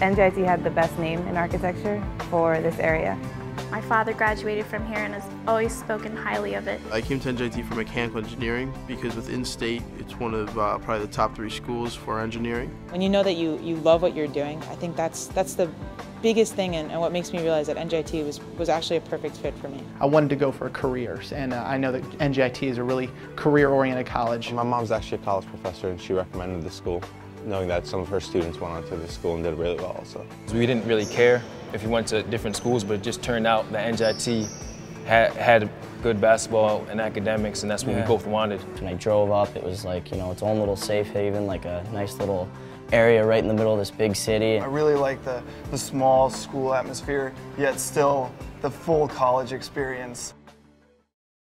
NJIT had the best name in architecture for this area. My father graduated from here and has always spoken highly of it. I came to NJIT for mechanical engineering because within state it's one of uh, probably the top three schools for engineering. When you know that you, you love what you're doing, I think that's, that's the biggest thing and, and what makes me realize that NJIT was, was actually a perfect fit for me. I wanted to go for careers and uh, I know that NJIT is a really career-oriented college. My mom's actually a college professor and she recommended the school knowing that some of her students went on to the school and did really well also. We didn't really care if we went to different schools, but it just turned out that NJIT had, had good basketball and academics, and that's what yeah. we both wanted. When I drove up, it was like, you know, its own little safe haven, like a nice little area right in the middle of this big city. I really like the, the small school atmosphere, yet still the full college experience.